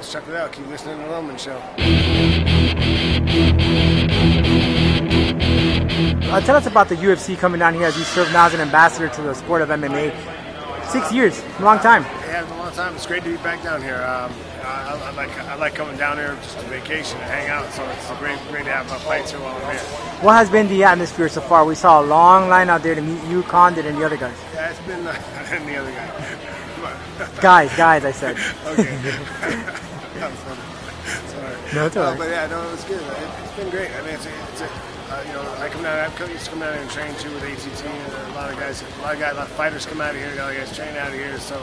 let's check it out. Keep listening to the Roman Show. Uh, tell us about the UFC coming down here as you serve now as an ambassador to the sport of MMA. Six years, a long time. Yeah, it's a long time. It's great to be back down here. Um, I, I, like I like coming down here just to vacation and hang out. So it's great, great to have my fights here while I'm here. What has been the atmosphere so far? We saw a long line out there to meet you, Condit, and the other guys. Yeah, it's been uh, and the other guy. Guys, guys, I said. okay. Sorry. No, it's all Uh, right. but yeah, no, it was good. It, it's been great. I mean, it's a, it's a uh, you know, I come down. I've come, used to come down here and train too with ATT, and a lot of guys, a lot of guys, a lot of fighters come out of here. A lot of guys train out of here. So,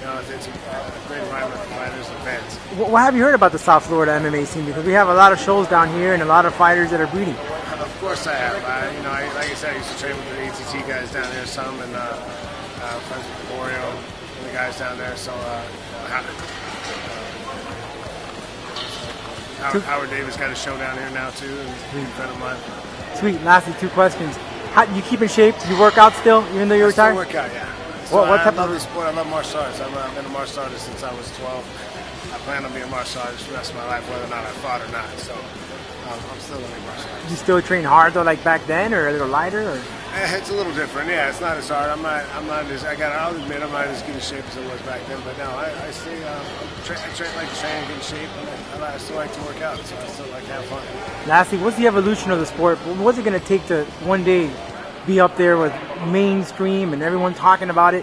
you know, it's, it's a uh, great environment for fighters and fans. Wh- What have you heard about the South Florida MMA scene? Because we have a lot of shows down here and a lot of fighters that are breeding. Of course I have. I, you know, I, like I said, I used to train with the ATT guys down there some, and uh, uh, friends with Oreo and the guys down there. So, uh, Howard, Howard, Davis got a show down here now too, and he's a friend of mine. Sweet. Lastly, two questions. How, you keep in shape? Do you work out still, even though you're I still retired? work out, yeah. So What- what I type love of- the sport. I love martial arts. I've, I've been a martial artist since I was 12. I plan on being a martial artist for the rest of my life, whether or not I fought or not. So um, I'm still going to be a martial artist. You still train hard though, like back then, or a little lighter? Or? Eh, It's a little different, yeah. It's not as hard. I'm not. I'm not as. I got. I'll admit, I'm not as good in shape as I was back then. But no, I, I stay. Um, I'm tra- I tra- like to train, get in shape, and I, I, still like to work out. So I still like to have fun. Lastly, what's the evolution of the sport? What's it going to take to one day be up there with mainstream and everyone talking about it?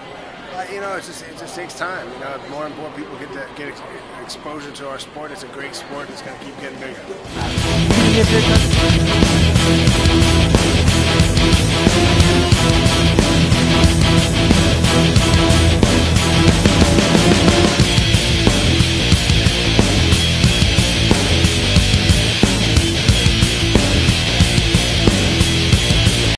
Uh, you know, it's just it just takes time. You know, more and more people get to get ex- exposure to our sport. It's a great sport. It's going to keep getting bigger.